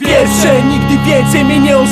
pierwsze, nigdy więcej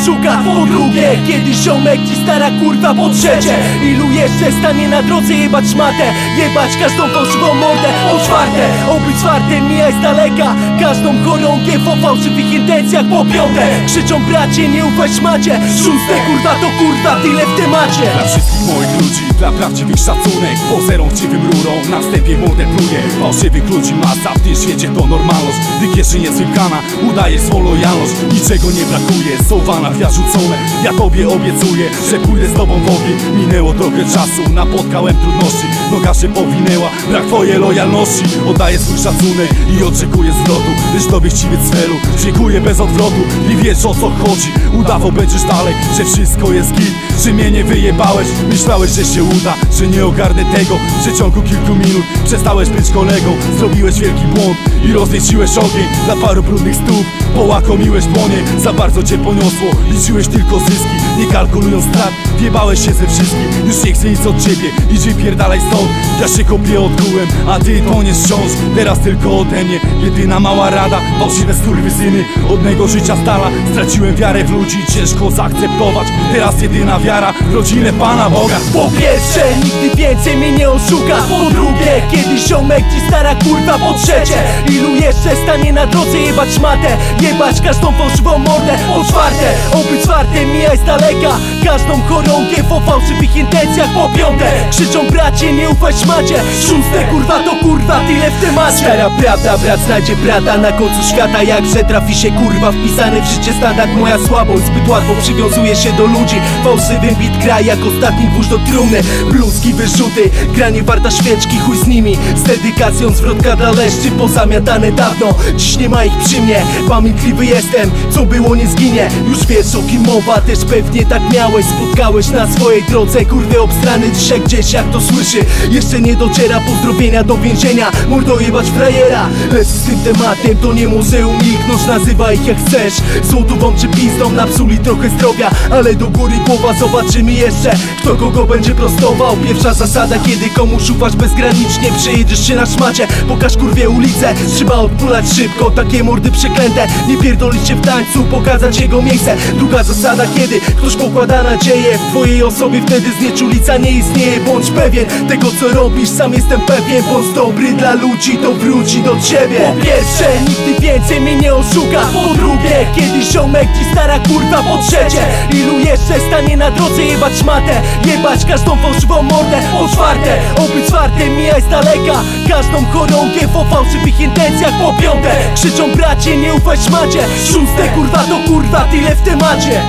oszuka Po drugie, kiedy ziomek ci stara kurwa Po trzecie, ilu jeszcze stanie na drodze jebać szmatę? Jebać każdą fałszywą mordę. Po czwarte, obyć czwartym mijaj z daleka. Każdą chorągiew o fałszywych intencjach Po piąte, krzyczą bracie nie ufaj szmacie. Szóste, kurwa to kurwa, tyle w temacie. Dla wszystkich moich ludzi, dla prawdziwych szacunek. Pozerom chciwym rurą, na wstępie mordę pluje Fałszywych ludzi masa, w tym świecie to normalność. Gdy kieszenie zwykana, udajesz swą lojalność. Niczego nie brakuje, są rzucone. Ja tobie obiecuję, że pójdę z tobą w ogień. Minęło trochę czasu, napotkałem trudności. Noga się powinęła, brak twojej lojalności Oddaję swój szacunek i oczekuję zwrotu Lecz tobie chciwy celu, dziękuję bez odwrotu I wiesz o co chodzi, udawał będziesz dalej Że wszystko jest git, że mnie nie wyjebałeś? Myślałeś, że się uda, że nie ogarnę tego. W przeciągu kilku minut przestałeś być kolegą. Zrobiłeś wielki błąd i rozwiesiłeś ogień. Dla paru brudnych stóp połakomiłeś dłonie. Za bardzo cię poniosło, liczyłeś tylko zyski. Nie kalkulując strat, wjebałeś się ze wszystkim. Już nie chcę nic od ciebie, idź wypierdalaj stąd. Ja się kopię odkułem, a ty toniesz wciąż Teraz tylko ode mnie, jedyna mała rada. Fałszywe skurwysyny, odnego życia stala. Straciłem wiarę w ludzi, ciężko zaakceptować. Teraz jedyna wiara rodzinę Pana Boga. Po pierwsze, nigdy więcej mnie nie oszuka Po drugie, kiedy ziomek ci stara kurwa Po trzecie, ilu jeszcze stanie na drodze jebać szmatę? Jebać każdą fałszywą mordę. Po czwarte, oby czwarte mijaj z daleka. Każdą chorągiew o fałszywych intencjach Po piąte, krzyczą bracie nie ufaj szmacie. Szóste, kurwa to kurwa, tyle w temacie. Stara prawda, brat znajdzie brata na końcu świata. Jakże trafi się kurwa wpisany w życie standard? Moja słabość zbyt łatwo przywiązuje się do ludzi. Fałszywy bit gra jak ostatni gwóźdź do trumny. Bluzki, wyrzuty, granie warta świeczki, chuj z nimi Z dedykacją zwrotka dla leszczy pozamiatane dawno. Dziś nie ma ich przy mnie, pamiętliwy jestem. Co było nie zginie, już wiesz o kim mowa Też pewnie tak miałeś, spotkałeś na swojej drodze Kurwy obstrany dzisiaj gdzieś jak to słyszy. Jeszcze nie dociera pozdrowienia do więzienia Mordo jebać frajera. Lecz z tym tematem to nie może umilknąć Nazywa ich jak chcesz. Złotową czy pizdą napsuli trochę zdrowia Ale do góry głowa zobaczymy jeszcze Kto kogo będzie prostował. Pierwsza zasada kiedy komuś ufasz bezgranicznie Przejedziesz się na szmacie. Pokaż kurwie ulicę Trzeba odpulać szybko Takie mordy przeklęte. Nie pierdolić się w tańcu Pokazać jego miejsce. Druga zasada kiedy ktoś pokłada nadzieję W twojej osobie wtedy znieczulica nie istnieje. Bądź pewien tego co robisz Sam jestem pewien Bądź dobry dla ludzi To wróci do ciebie. Po pierwsze nigdy więcej mnie nie oszuka. Po drugie kiedy ziomek ci stara kurwa Po trzecie. Ilu jeszcze stanie na drodze jebać szmatę? Jebać każdą fałszywą mordę. Po czwarte oby czwarte mijaj z daleka. Każdą chorągiew o fałszywych intencjach Po piąte. Krzyczą bracie nie ufaj szmacie. Szóste kurwa to kurwa tyle w temacie.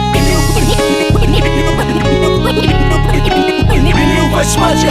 Nie ufaj szmacie